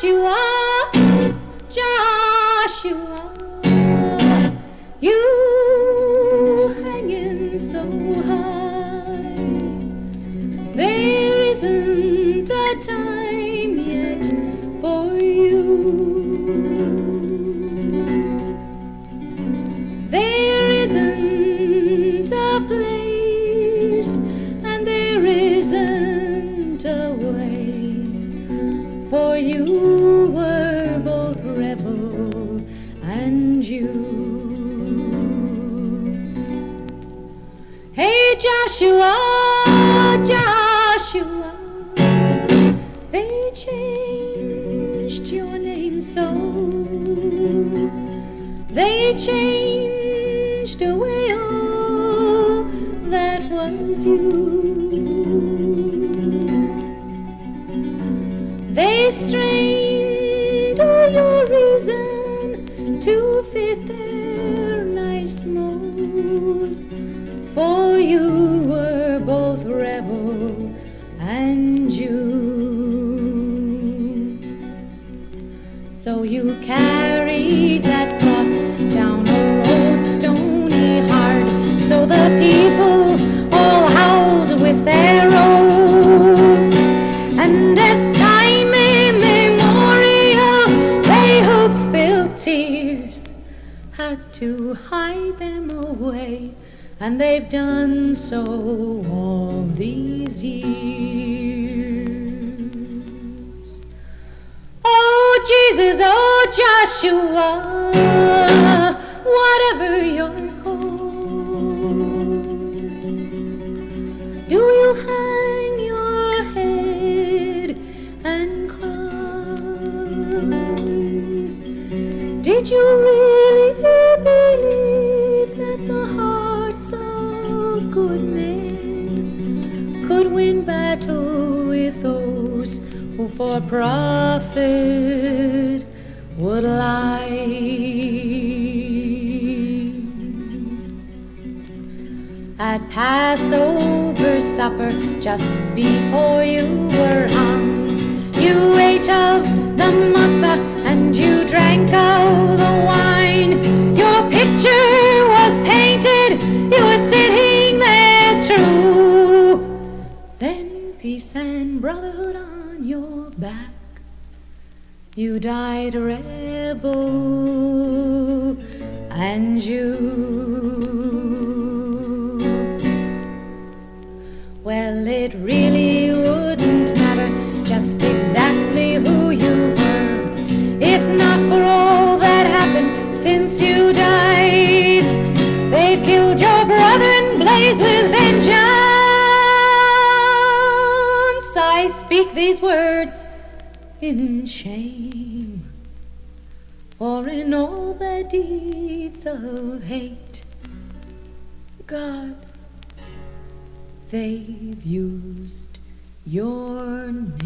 Joshua, Joshua, you hanging so high. There isn't a time yet for you. There isn't a place, and there isn't Joshua, Joshua, they changed your name so. They changed away all that was you. They strained all your reason to fit So you carried that cross down a road stony hard. So the people all howled with their oaths. And as time immemorial, they who spilled tears had to hide them away. And they've done so all these years. Joshua, whatever you're called, do you hang your head and cry? Did you really believe that the hearts of good men could win battle with those who for profit would lie? At Passover supper, just before you were hung, you ate of the matzah and you drank of the wine. Your picture was painted, you were sitting there true. Then peace and brotherhood on your back. You died a rebel and you. Well, it really wouldn't matter just exactly who you were if not for all that happened since you died. They've killed your brother and blazed with vengeance. I speak these words in shame, for in all their deeds of hate, God, they've used your name.